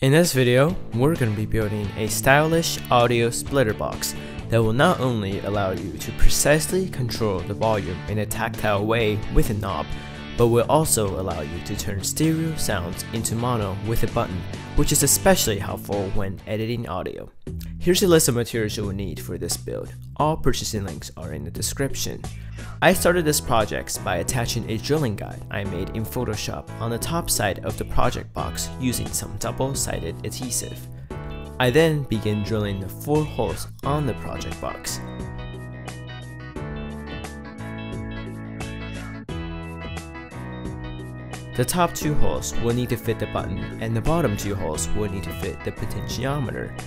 In this video, we're going to be building a stylish audio splitter box that will not only allow you to precisely control the volume in a tactile way with a knob, but will also allow you to turn stereo sounds into mono with a button, which is especially helpful when editing audio. Here's a list of materials you will need for this build. All purchasing links are in the description. I started this project by attaching a drilling guide I made in Photoshop on the top side of the project box using some double-sided adhesive. I then began drilling the four holes on the project box. The top two holes will need to fit the button and the bottom two holes will need to fit the potentiometer.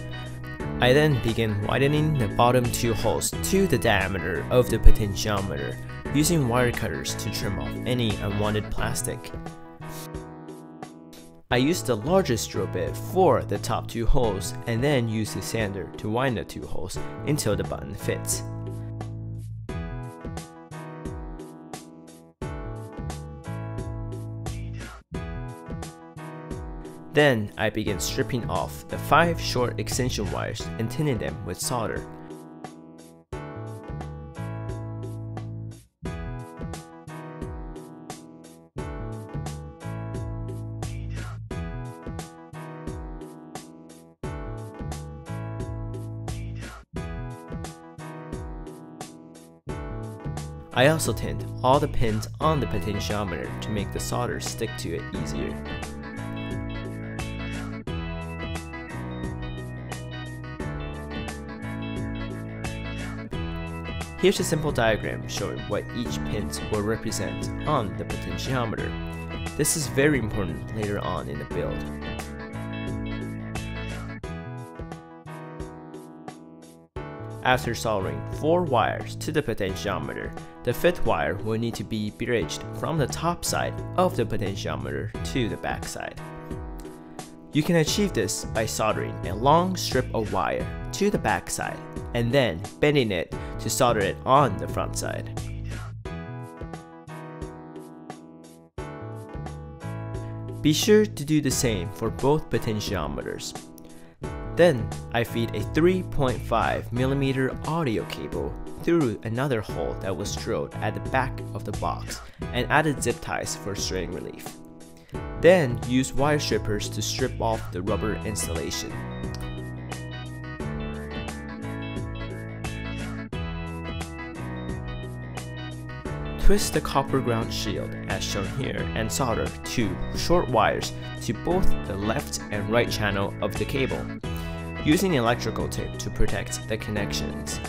I then begin widening the bottom two holes to the diameter of the potentiometer using wire cutters to trim off any unwanted plastic. I used the largest drill bit for the top two holes and then use the sander to wind the two holes until the button fits. Then I begin stripping off the 5 short extension wires and tinning them with solder. I also tinned all the pins on the potentiometer to make the solder stick to it easier. Here's a simple diagram showing what each pins will represent on the potentiometer. This is very important later on in the build. After soldering 4 wires to the potentiometer, the fifth wire will need to be bridged from the top side of the potentiometer to the back side. You can achieve this by soldering a long strip of wire to the back side and then bending it to solder it on the front side. Be sure to do the same for both potentiometers. Then I feed a 3.5mm audio cable through another hole that was drilled at the back of the box and added zip ties for strain relief. Then use wire strippers to strip off the rubber insulation. Twist the copper ground shield as shown here and solder two short wires to both the left and right channel of the cable using electrical tape to protect the connections.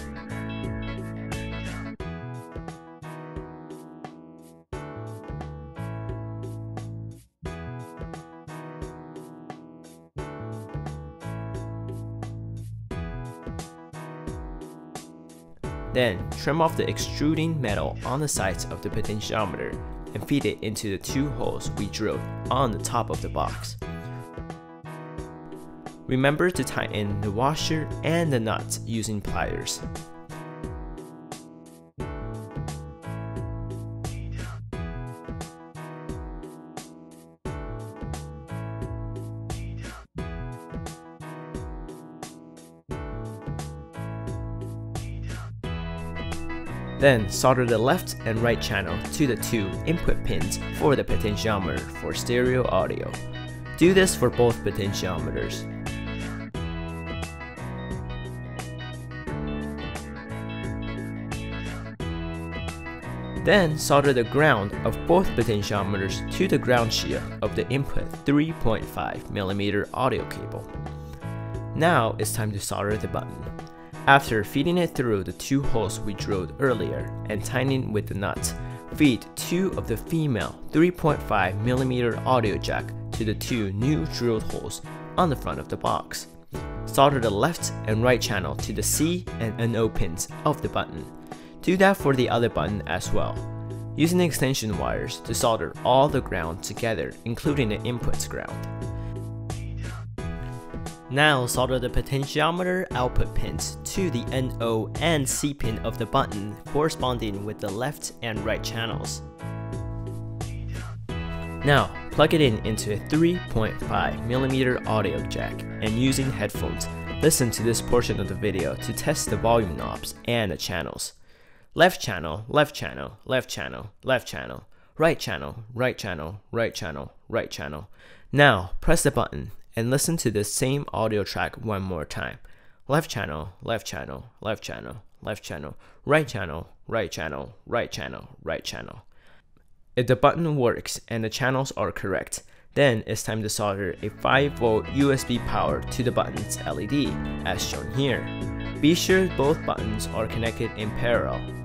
Then, trim off the extruding metal on the sides of the potentiometer and feed it into the two holes we drilled on the top of the box. Remember to tighten the washer and the nuts using pliers. Then solder the left and right channel to the two input pins for the potentiometer for stereo audio. Do this for both potentiometers. Then solder the ground of both potentiometers to the ground shield of the input 3.5mm audio cable. Now it's time to solder the button. After feeding it through the two holes we drilled earlier and tightening with the nuts, feed two of the female 3.5mm audio jack to the two new drilled holes on the front of the box. Solder the left and right channel to the C and NO pins of the button. Do that for the other button as well. Using extension wires to solder all the ground together, including the inputs ground. Now solder the potentiometer output pins to the NO and C pin of the button corresponding with the left and right channels. Now, Plug it in into a 3.5mm audio jack and using headphones, listen to this portion of the video to test the volume knobs and the channels. Left channel, left channel, left channel, left channel, right channel, right channel, right channel, right channel. Now press the button and listen to the same audio track one more time. Left channel, left channel, left channel, left channel, right channel, right channel, right channel, right channel. If the button works and the channels are correct, then it's time to solder a 5V USB power to the button's LED, as shown here. Be sure both buttons are connected in parallel.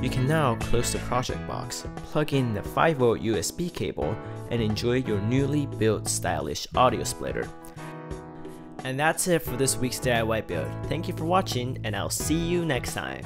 You can now close the project box, plug in the 5V USB cable, and enjoy your newly built stylish audio splitter. And that's it for this week's DIY build. Thank you for watching, and I'll see you next time.